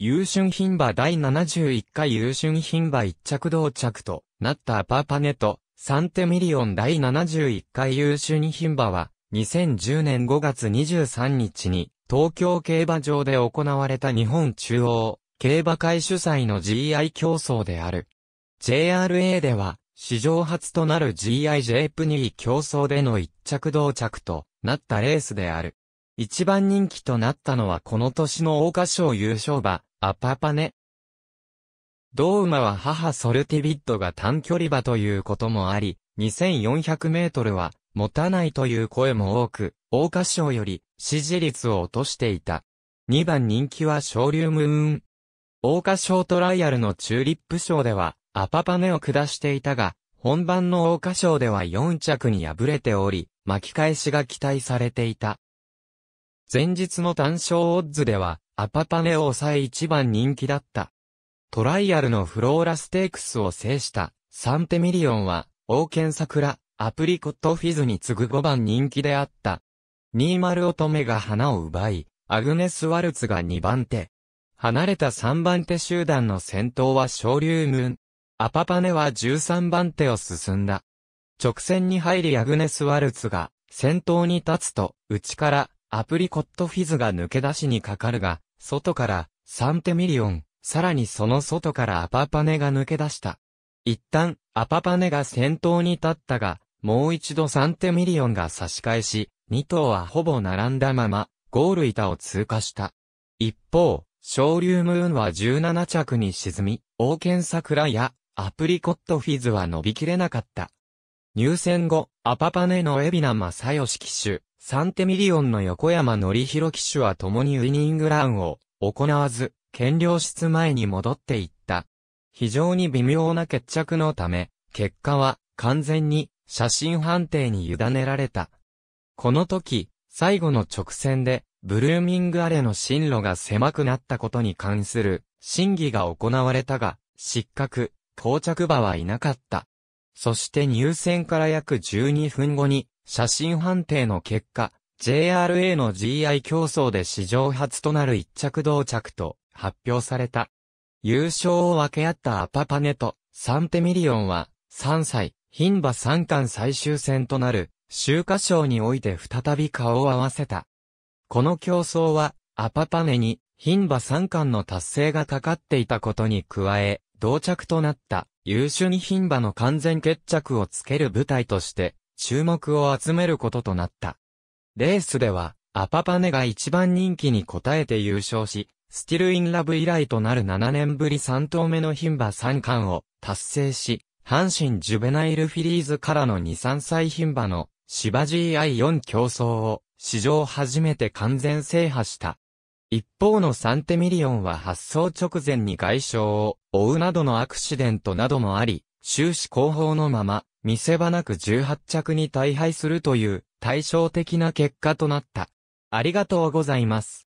優春牝馬第71回優春牝馬一着同着となったアパパネとサンテミリオン第71回優春牝馬は2010年5月23日に東京競馬場で行われた日本中央競馬会主催の GI 競争である。JRA では史上初となる GIJ プニー競争での一着同着となったレースである。一番人気となったのはこの年の桜花賞優勝馬、アパパネ。同馬は母ソルティビットが短距離馬ということもあり、2400メートルは持たないという声も多く、桜花賞より支持率を落としていた。2番人気は昇竜ムーン。桜花賞トライアルのチューリップ賞では、アパパネを下していたが、本番の桜花賞では4着に敗れており、巻き返しが期待されていた。前日の単勝オッズでは、アパパネを抑え一番人気だった。トライアルのフローラステークスを制したサンテミリオンは、オウケンサクラ、アプリコットフィズに次ぐ5番人気であった。ニーマルオトメがハナを奪い、アグネスワルツが2番手。離れた3番手集団の先頭は昇竜ムーン。アパパネは13番手を進んだ。直線に入りアグネスワルツが先頭に立つと、内からアプリコットフィズが抜け出しにかかるが、外から、サンテミリオン、さらにその外からアパパネが抜け出した。一旦、アパパネが先頭に立ったが、もう一度サンテミリオンが差し返し、2頭はほぼ並んだまま、ゴール板を通過した。一方、昇竜ムーンは17着に沈み、オウケンサクラやアプリコットフィズは伸びきれなかった。入線後、アパパネの蛯名正義騎手、サンテミリオンの横山典弘騎手は共にウィニングランを行わず、検量室前に戻っていった。非常に微妙な決着のため、結果は完全に写真判定に委ねられた。この時、最後の直線で、ブルーミングアレの進路が狭くなったことに関する審議が行われたが、失格、到着馬はいなかった。そして入選から約12分後に、写真判定の結果、JRA の GI 競争で史上初となる一着同着と発表された。優勝を分け合ったアパパネとサンテミリオンは3歳、牝馬三冠最終戦となる秋華賞において再び顔を合わせた。この競走はアパパネに牝馬三冠の達成がかかっていたことに加え、同着となった優駿牝馬の完全決着をつける舞台として注目を集めることとなった。レースでは、アパパネが一番人気に応えて優勝し、スティルインラブ以来となる7年ぶり3頭目の牝馬3冠を達成し、阪神ジュベナイルフィリーズからの2、3歳牝馬の芝 GI4 競争を史上初めて完全制覇した。一方のサンテミリオンは発送直前に外傷を負うなどのアクシデントなどもあり、終始後方のまま、見せ場なく18着に大敗するという対照的な結果となった。ありがとうございます。